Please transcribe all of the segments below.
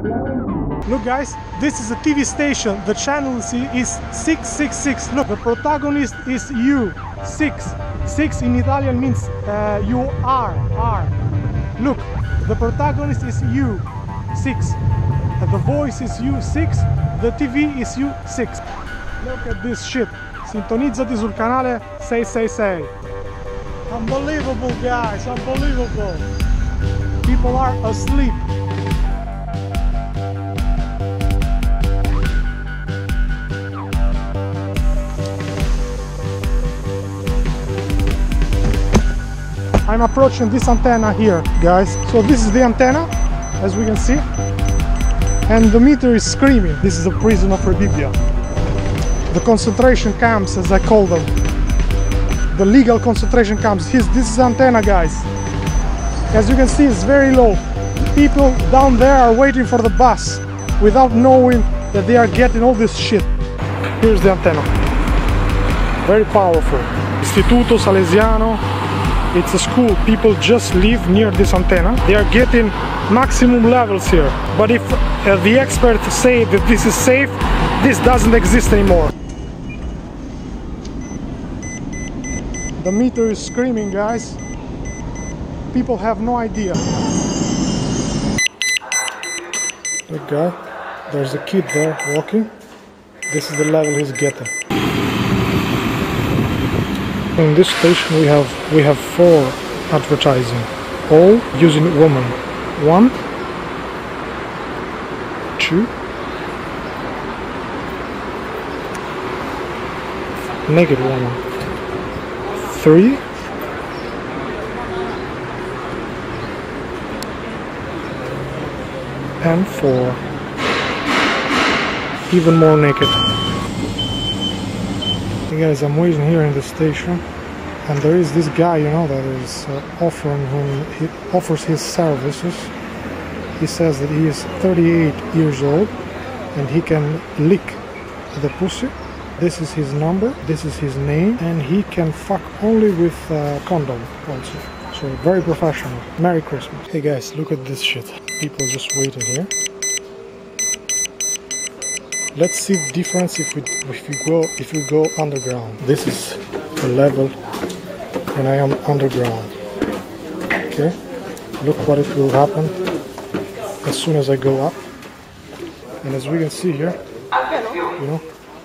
Look guys, this is a TV station. The channel is 666. Look, the protagonist is you. 6. 6 in Italian means uh, you are. Are. Look, the protagonist is you. 6. The voice is you. 6. The TV is you. 6. Look at this shit. Sintonizzati sul canale 666. Unbelievable guys, unbelievable. People are asleep. I'm approaching this antenna here, guys. So this is the antenna, as we can see. And the meter is screaming. This is a prison of Rebibbia. The concentration camps, as I call them. The legal concentration camps. His, this is antenna, guys. As you can see, it's very low. People down there are waiting for the bus without knowing that they are getting all this shit. Here's the antenna. Very powerful. Istituto Salesiano it's a school. People just live near this antenna. They are getting maximum levels here. But if uh, the experts say that this is safe this doesn't exist anymore. The meter is screaming guys. People have no idea. Look guy there's a kid there walking. This is the level he's getting in this station we have we have four advertising all using woman. One two naked woman. Three and four. Even more naked Hey guys, I'm waiting here in the station and there is this guy, you know, that is uh, offering him, he offers his services. He says that he is 38 years old and he can lick the pussy. This is his number, this is his name, and he can fuck only with uh, condom also. So very professional. Merry Christmas. Hey guys, look at this shit. People just waiting here. Let's see the difference if we if we go if we go underground. This is the level when I am underground. Okay, look what it will happen as soon as I go up. And as we can see here, you know,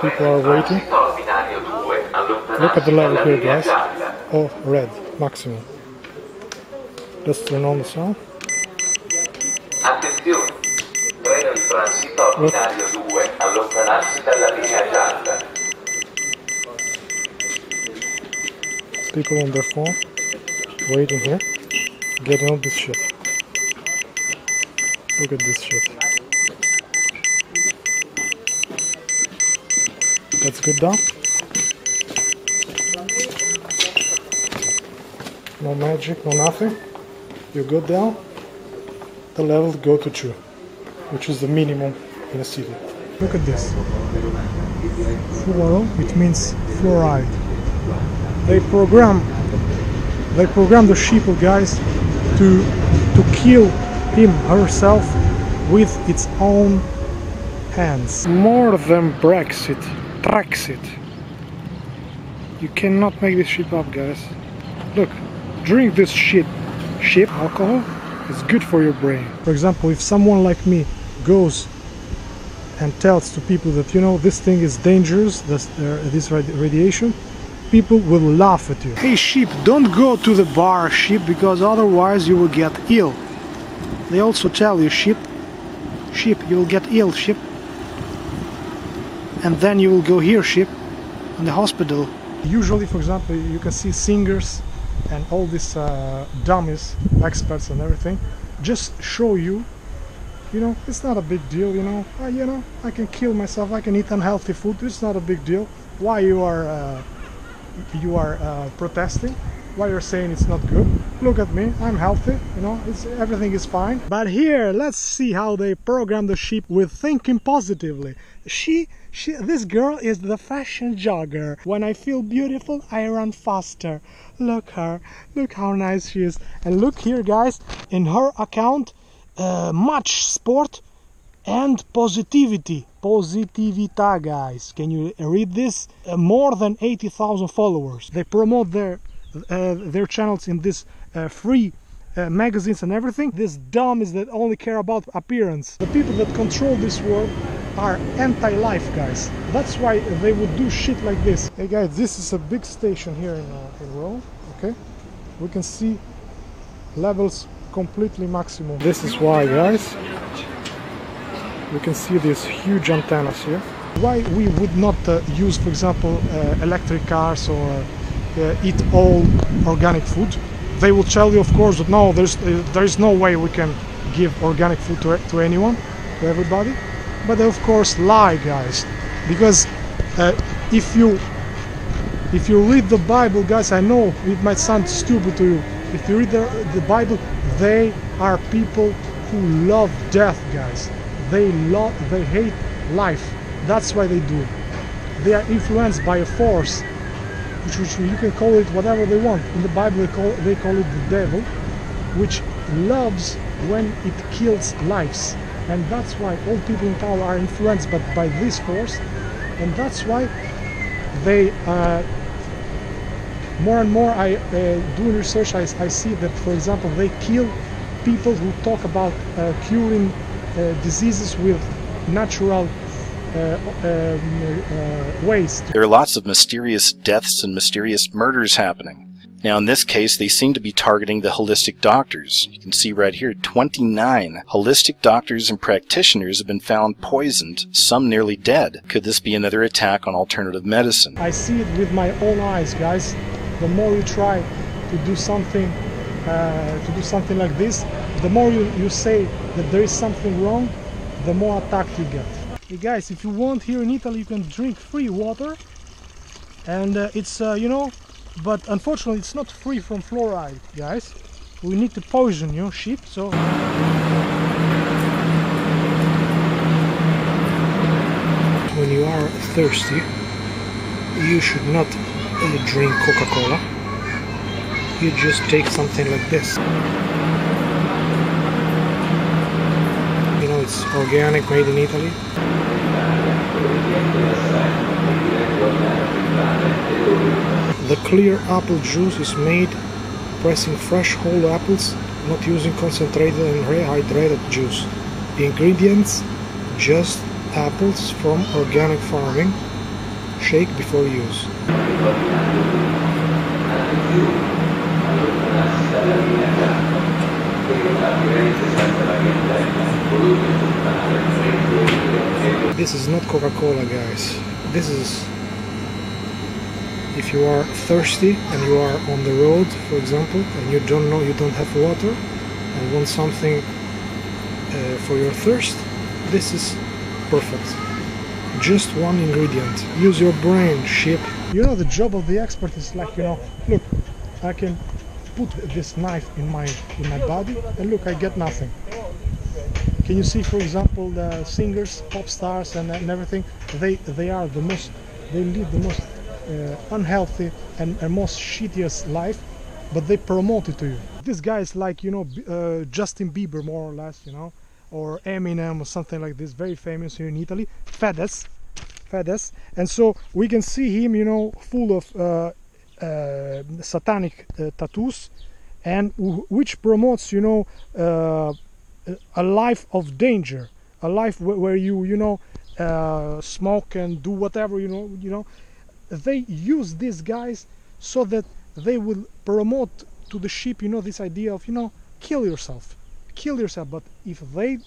people are waiting. Look at the level here, guys. Oh, red, maximum. Let's turn on the sound. Attenzione! Treno in transito a binario 2, allontanarsi dalla linea gialla. People on their phone, waiting here, getting all this shit. Look at this shit. Let's go down. No magic, no nothing. You go down, the levels go to 2, which is the minimum in a city. Look at this. Fluoro, it means fluoride. They program they program the sheeple guys to to kill him herself with its own hands. More than Brexit, Brexit. You cannot make this shit up guys. Look, drink this shit. Shit, alcohol it's good for your brain. For example, if someone like me goes and tells to people that you know this thing is dangerous, this, uh, this radi radiation, people will laugh at you. Hey sheep, don't go to the bar sheep because otherwise you will get ill. They also tell you sheep, sheep, you will get ill sheep. And then you will go here sheep, in the hospital. Usually, for example, you can see singers and all these uh, dummies, experts and everything, just show you you know it's not a big deal you know. Uh, you know I can kill myself I can eat unhealthy food it's not a big deal. Why you are uh, you are uh, protesting? Why you're saying it's not good? Look at me I'm healthy you know it's everything is fine. But here let's see how they program the sheep with thinking positively. She she this girl is the fashion jogger. When I feel beautiful I run faster. Look her look how nice she is. And look here guys in her account uh, much sport and positivity. Positivita, guys. Can you read this? Uh, more than 80,000 followers. They promote their uh, their channels in this uh, free uh, magazines and everything. This dumb is that only care about appearance. The people that control this world are anti-life guys. That's why they would do shit like this. Hey guys, this is a big station here in, uh, in Rome. Okay, we can see levels completely maximum. This is why, guys. You can see these huge antennas here. Why we would not uh, use, for example, uh, electric cars or uh, eat all organic food? They will tell you, of course, that no, there's uh, there is no way we can give organic food to, to anyone, to everybody. But they, of course, lie, guys, because uh, if you if you read the Bible, guys, I know it might sound stupid to you. If you read the, the Bible, they are people who love death, guys. They love, they hate life. That's why they do. They are influenced by a force, which, which you can call it whatever they want. In the Bible, they call, they call it the devil, which loves when it kills lives. And that's why all people in power are influenced but by this force. And that's why they uh, more and more I uh, doing research I, I, see that for example they kill people who talk about uh, curing uh, diseases with natural uh, um, uh, ways. There are lots of mysterious deaths and mysterious murders happening. Now, in this case, they seem to be targeting the holistic doctors. You can see right here 29 holistic doctors and practitioners have been found poisoned, some nearly dead. Could this be another attack on alternative medicine? I see it with my own eyes, guys. The more you try to do something, uh, to do something like this, the more you, you say that there is something wrong, the more attacked you get. Hey guys, if you want here in Italy, you can drink free water, and uh, it's uh, you know but unfortunately it's not free from fluoride guys. We need to poison your sheep so. When you are thirsty you should not drink coca-cola you just take something like this you know it's organic made in italy the clear apple juice is made pressing fresh whole apples, not using concentrated and rehydrated juice. The ingredients just apples from organic farming. Shake before use. This is not Coca-Cola guys. This is if you are thirsty and you are on the road for example and you don't know you don't have water and want something uh, for your thirst this is perfect just one ingredient. Use your brain sheep you know the job of the expert is like you know look I can put this knife in my in my body and look I get nothing. Can you see for example the singers pop stars and, and everything? They they are the most they live the most uh, unhealthy and, and most shittiest life but they promote it to you. This guy is like you know uh, Justin Bieber more or less you know or Eminem or something like this very famous here in Italy Fedez Fedez. And so we can see him you know full of uh, uh satanic uh, tattoos and which promotes you know uh, a life of danger a life where you you know smoke and do whatever you know you know. They use these guys so that they will promote to the sheep you know this idea of you know kill yourself kill yourself but if they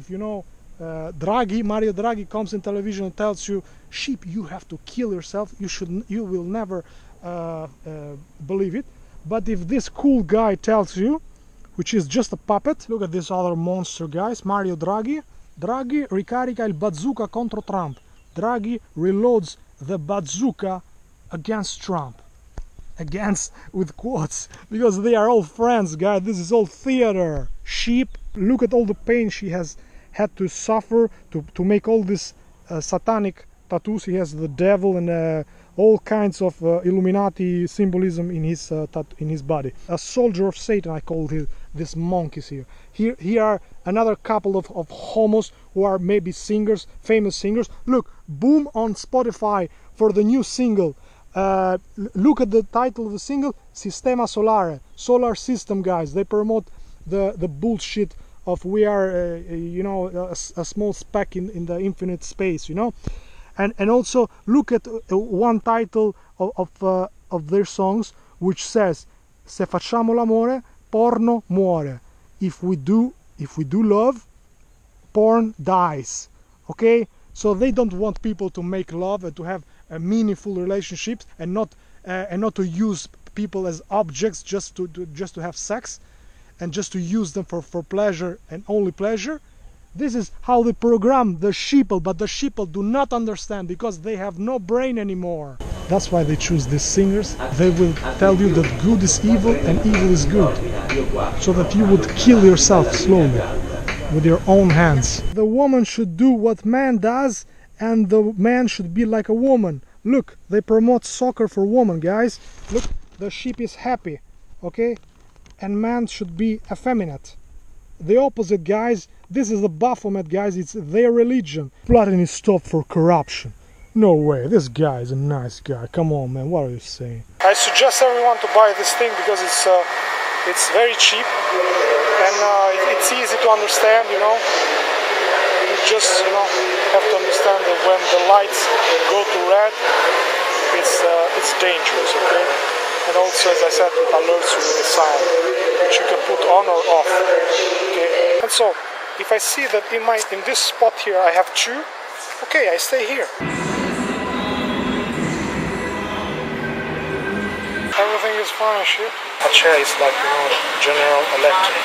if you know uh, Draghi Mario Draghi comes in television and tells you sheep you have to kill yourself you should you will never uh, uh, believe it but if this cool guy tells you which is just a puppet look at this other monster guys Mario Draghi Draghi ricarica il bazooka contro Trump Draghi reloads the bazooka against Trump. Against with quotes because they are all friends, guys. This is all theater. Sheep, look at all the pain she has had to suffer to, to make all these uh, satanic tattoos. He has the devil and uh, all kinds of uh, Illuminati symbolism in his uh, in his body. A soldier of Satan, I call his, this monkeys here. Here, here are another couple of, of homos who are maybe singers, famous singers. Look, boom on Spotify for the new single. Uh, look at the title of the single, Sistema Solare, solar system, guys. They promote the the bullshit of we are, uh, you know, a, a small speck in, in the infinite space, you know? And and also look at uh, one title of of, uh, of their songs which says se facciamo l'amore porno muore. If we do if we do love porn dies. Okay? So they don't want people to make love and to have a meaningful relationships and not uh, and not to use people as objects just to, to just to have sex and just to use them for for pleasure and only pleasure this is how they program the sheeple, but the sheeple do not understand because they have no brain anymore. That's why they choose these singers. They will tell you that good is evil and evil is good, so that you would kill yourself slowly with your own hands. The woman should do what man does, and the man should be like a woman. Look, they promote soccer for women, guys. Look, the sheep is happy, okay? And man should be effeminate. The opposite guys this is the baphomet guys it's their religion. Platini stopped for corruption. No way this guy is a nice guy. Come on man what are you saying? I suggest everyone to buy this thing because it's uh, it's very cheap. And uh, it's easy to understand you know. You just you know have to understand that when the lights go to red it's uh, it's dangerous okay? And also as i said it alerts you with the sound on or off? Okay. And so if i see that in my in this spot here i have two okay i stay here. Everything is fine shit chair is like you know general electric.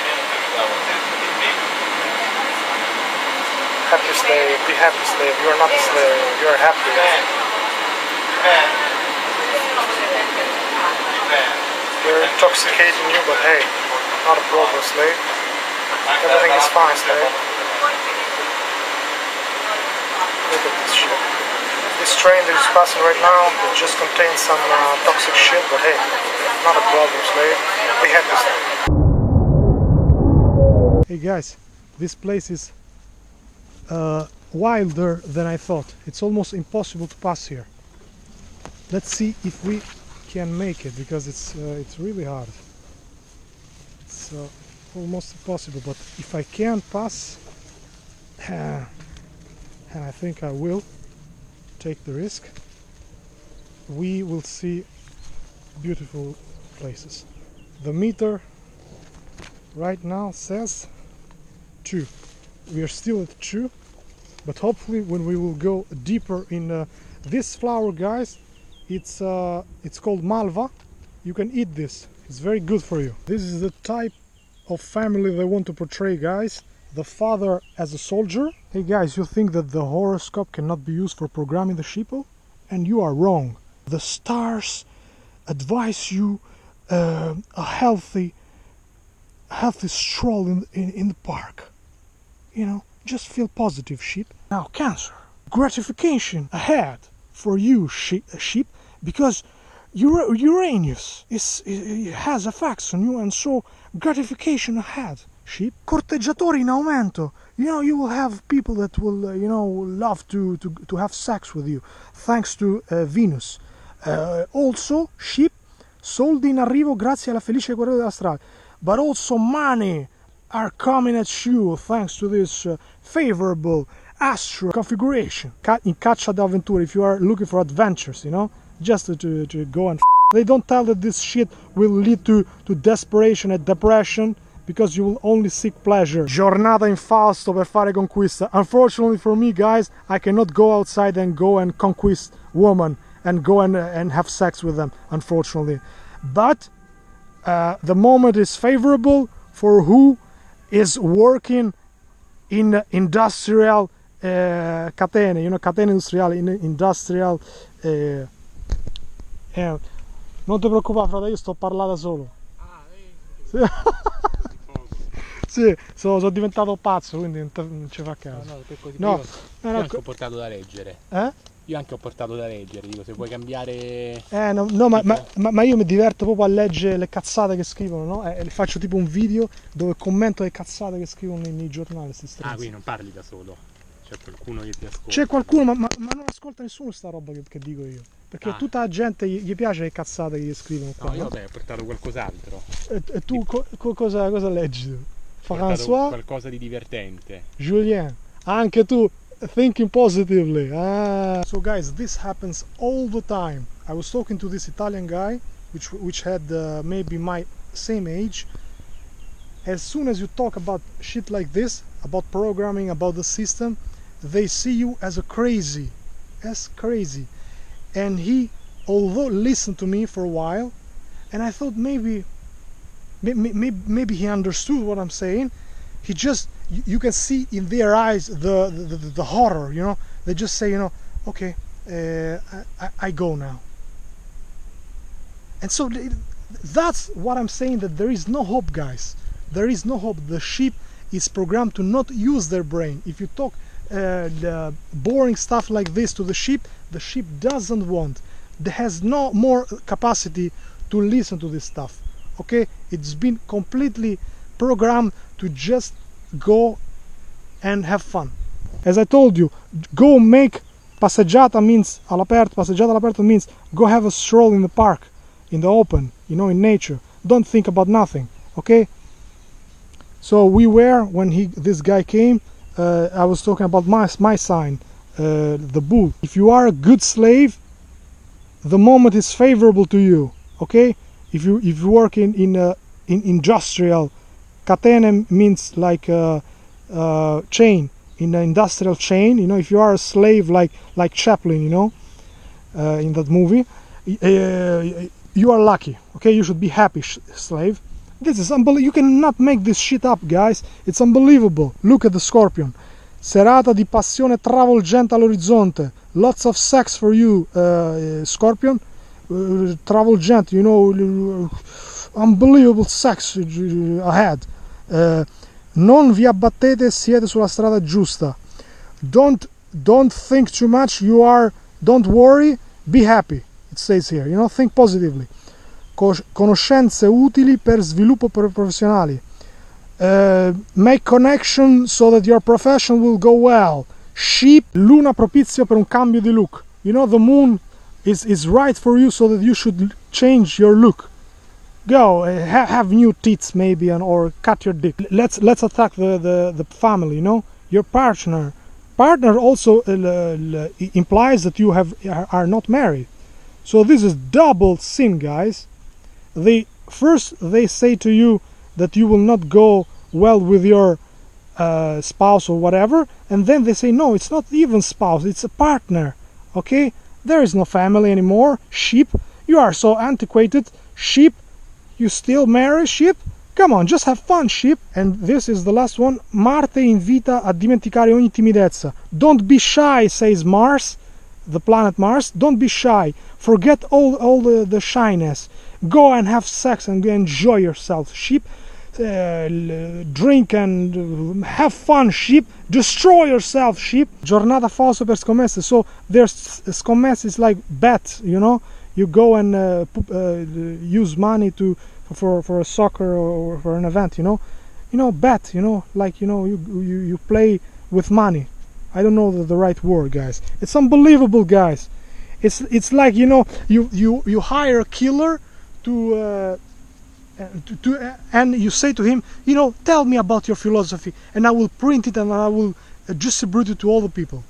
Happy slave be happy slave. You're not a slave you're happy. They're intoxicating you but hey not a problem slave Everything is fine, slave. Look at this shit. This train that is passing right now, it just contains some uh, toxic shit, but hey, not a problem, slave. Be happy, slave. Hey guys, this place is uh, wilder than I thought. It's almost impossible to pass here. Let's see if we can make it because it's uh, it's really hard. Almost impossible but if I can pass uh, and I think I will take the risk we will see beautiful places. The meter right now says 2 we are still at 2 but hopefully when we will go deeper in uh, this flower guys it's uh, it's called malva. You can eat this. It's very good for you. This is the type of family they want to portray guys. The father as a soldier. Hey guys you think that the horoscope cannot be used for programming the sheeple? And you are wrong. The stars advise you uh, a healthy healthy stroll in, in, in the park. You know just feel positive sheep. Now cancer. Gratification ahead for you sheep because Ura- Uranus is, is, has effects on you and so gratification ahead. Sheep corteggiatori in aumento. You know you will have people that will uh, you know love to, to to have sex with you thanks to uh, Venus. Uh, also sheep soldi in arrivo grazie alla felice corriere della strada. But also money are coming at you thanks to this uh, favorable astro configuration. Ca- in caccia d'avventura if you are looking for adventures you know just to, to, go and they don't tell that this shit will lead to, to desperation and depression because you will only seek pleasure. Giornata in Fausto per fare conquista. Unfortunately for me, guys, I cannot go outside and go and conquist woman and go and, and have sex with them, unfortunately. But uh, the moment is favorable for who is working in industrial uh, catene, you know, catene industriali, in industrial. Uh, eh, non ti preoccupare, frate, io sto a parlare da solo. Sì. sono, sono diventato pazzo, quindi non, non ci fa caso. No, no, per così No, io no, no, sono portato da leggere. Eh? Io anche ho portato da leggere, dico se vuoi cambiare... Eh, no, no, ma, ma- ma- io mi diverto proprio a leggere le cazzate che scrivono, no? E faccio tipo un video dove commento le cazzate che scrivono nei, nei giornali. Ah, quindi non parli da solo. C'è qualcuno che ti ascolta. C'è qualcuno, ma, ma- ma non ascolta nessuno sta roba che, che dico io. Perché Ah. tutta la gente gli, gli piace le cazzate che gli scrivono qua. No, io no? vabbè, ho portato qualcos'altro. E, e tu co- co- cosa, cosa leggi? François, qualcosa di divertente. Julien, anche tu thinking positively. Ah. So guys, this happens all the time. I was talking to this Italian guy, which which had uh, maybe my same age. As soon as you talk about shit like this, about programming, about the system, they see you as a crazy, as crazy. And he, although listened to me for a while, and I thought maybe, maybe, maybe he understood what I'm saying. He just, you, can see in their eyes the, the, the, the horror, you know. They just say, you know, okay, uh, I, I- go now. And so that's what I'm saying that there is no hope, guys. There is no hope. The sheep is programmed to not use their brain. If you talk uh, boring stuff like this to the sheep, the ship doesn't want. Has no more capacity to listen to this stuff. Okay, it's been completely programmed to just go and have fun. As I told you, go make passeggiata means all'aperto. Passeggiata all'aperto means go have a stroll in the park, in the open, you know, in nature. Don't think about nothing. Okay. So we were when he this guy came. Uh, I was talking about my my sign, uh, the bull. If you are a good slave, the moment is favorable to you. Okay. If you if you work in in uh, in industrial, catene means like a, uh chain in an industrial chain. You know, if you are a slave like like Chaplin, you know, uh, in that movie, uh, you are lucky. Okay, you should be happy, slave. This is unbelievable. You cannot make this shit up, guys. It's unbelievable. Look at the scorpion. Serata di passione travolgente all'orizzonte. Lots of sex for you, uh, scorpion. Uh, travolgente, you know, unbelievable sex ahead. Uh, non vi abbattete, siete sulla strada giusta. Don't don't think too much. You are. Don't worry. Be happy. It says here. You know, think positively. Co- conoscenze utili per sviluppo pro- professionali. Uh, make connection so that your profession will go well. Sheep, luna propizio per un cambio di look. You know, the moon is, is right for you so that you should change your look. Go, uh, ha- have new teeth maybe and, or cut your dick. Let's let's attack the, the, the family, you know, your partner. Partner also uh, implies that you have are- are not married. So this is double sin, guys. They first they say to you that you will not go well with your uh, spouse or whatever, and then they say no, it's not even spouse, it's a partner. Okay, there is no family anymore. Sheep, you are so antiquated. Sheep, you still marry sheep? Come on, just have fun, sheep. And this is the last one. Marte invita a dimenticare ogni timidezza. Don't be shy, says Mars, the planet Mars. Don't be shy. Forget all all the, the shyness. Go and have sex and enjoy yourself, sheep. Uh, drink and uh, have fun, sheep. Destroy yourself, sheep. Giornata falsa per scommesse. So there's scommesse is like bet, you know. You go and uh, uh, use money to for for a soccer or for an event, you know. You know, bet, you know, like you know, you you, you play with money. I don't know the, the right word, guys. It's unbelievable, guys. It's it's like you know, you you you hire a killer to. Uh, uh, to, to, and you say to him, you know, tell me about your philosophy, and I will print it and I will uh, distribute it to all the people.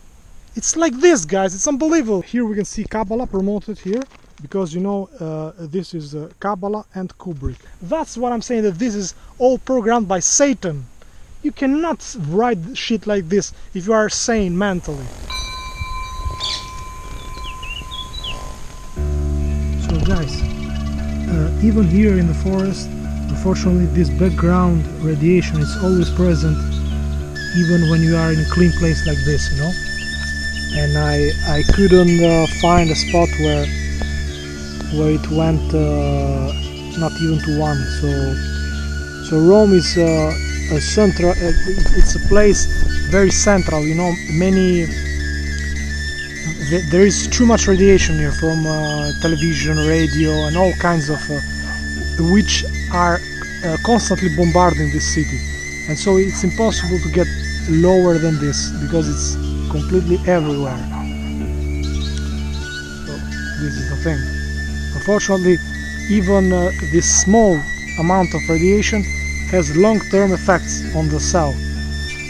It's like this, guys. It's unbelievable. Here we can see Kabbalah promoted here because you know uh, this is uh, Kabbalah and Kubrick. That's what I'm saying. That this is all programmed by Satan. You cannot write shit like this if you are sane mentally. So, guys, uh, even here in the forest, unfortunately, this background radiation is always present, even when you are in a clean place like this, you know. And I I couldn't uh, find a spot where where it went uh, not even to one. So so Rome is uh, a central. Uh, it's a place very central. You know, many th- there is too much radiation here from uh, television, radio, and all kinds of uh, which are uh, constantly bombarding this city, and so it's impossible to get lower than this because it's completely everywhere. So this is the thing. Unfortunately, even uh, this small amount of radiation has long-term effects on the cell,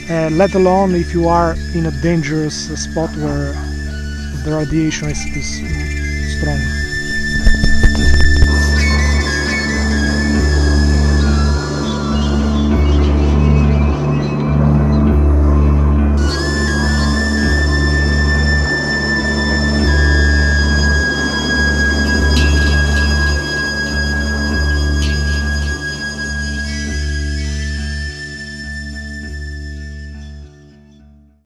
uh, let alone if you are in a dangerous spot where the radiation is, is strong.